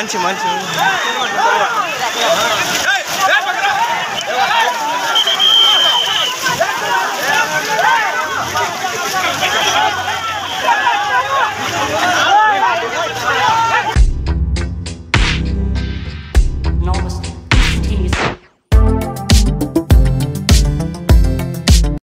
完成完成